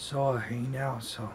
So, hey now, so